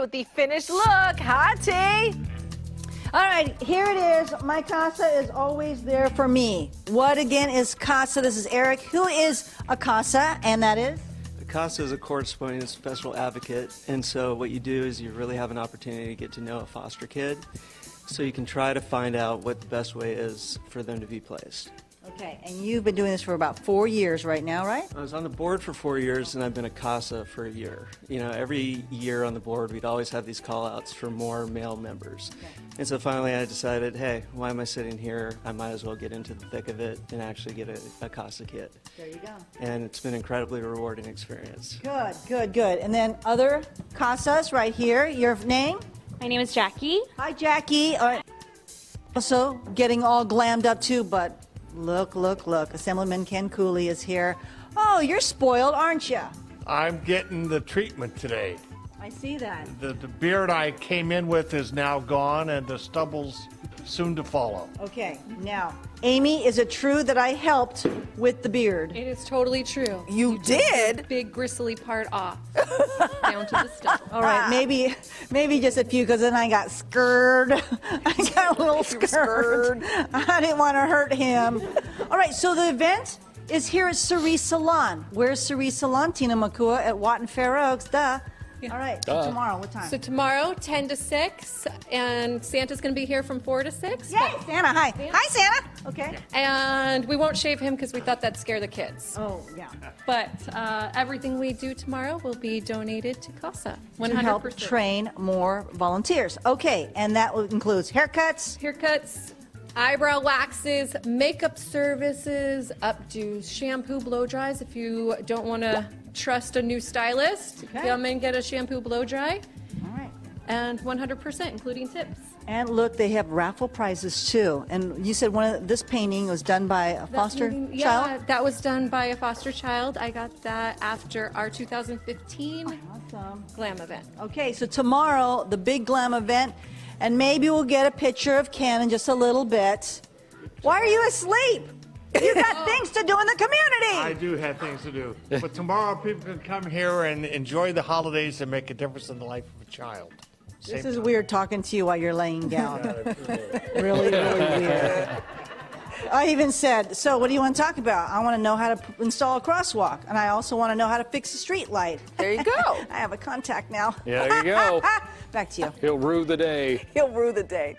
with the finished look. Hottie. All right, here it is. My casa is always there for me. What again is casa? This is Eric. Who is a casa? And that is? A casa is a court appointed special advocate, and so what you do is you really have an opportunity to get to know a foster kid, so you can try to find out what the best way is for them to be placed. Okay, and you've been doing this for about four years right now, right? I was on the board for four years, and I've been a CASA for a year. You know, every year on the board, we'd always have these call-outs for more male members. And so finally I decided, hey, why am I sitting here? I might as well get into the thick of it and actually get a, a CASA kit. There you go. And it's been an incredibly rewarding experience. Good, good, good. And then other casas right here. Your name? My name is Jackie. Hi, Jackie. All right. Also getting all glammed up too, but look, look, look. Assemblyman Ken Cooley is here. Oh, you're spoiled, aren't you? I'm getting the treatment today. I see that. The, the beard I came in with is now gone, and the stubble's soon to follow. Okay, now, Amy, is it true that I helped with the beard? It is totally true. You took the did? big gristly part off, down to the stump. All right, ah. maybe, maybe just a few, because then I got scared. I got a little scared. I didn't want to hurt him. All right, so the event is here at Cerise Salon. Where's Cerise Salon? Tina Macuha at Watt and Fair Oaks, duh. All right, so tomorrow, what time? So tomorrow, 10 to 6, and Santa's going to be here from 4 to 6. Yay, Santa, hi. Hi, Santa. Okay. And we won't shave him because we thought that'd scare the kids. Oh, yeah. But uh, everything we do tomorrow will be donated to CASA. 100%. To help train more volunteers. Okay, and that includes haircuts, Haircuts, eyebrow waxes, makeup services, up to shampoo blow dries if you don't want to trust a new stylist. Okay. Come and get a shampoo blow dry. all right. And 100%, including tips. And look, they have raffle prizes too. And you said one of this painting was done by a foster yeah, child. that was done by a foster child. I got that after our 2015 Awesome. glam event. Okay, so tomorrow the big glam event, and maybe we'll get a picture of Ken in just a little bit. Why are you asleep? You got oh. things to do in the community. I do have things to do. But tomorrow, people can come here and enjoy the holidays and make a difference in the life of a child. This is time. weird talking to you while you're laying down. really, really weird. I even said, so what do you want to talk about? I want to know how to p- install a crosswalk, and I also want to know how to fix a street light. There you go. I have a contact now. Yeah, there you go. Back to you. He'll rue the day. He'll rue the day.